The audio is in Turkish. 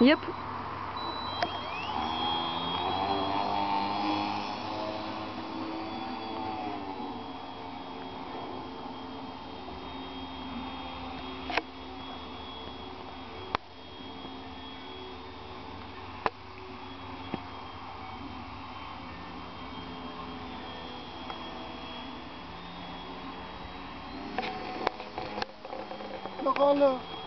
Yap. Yok oğlum.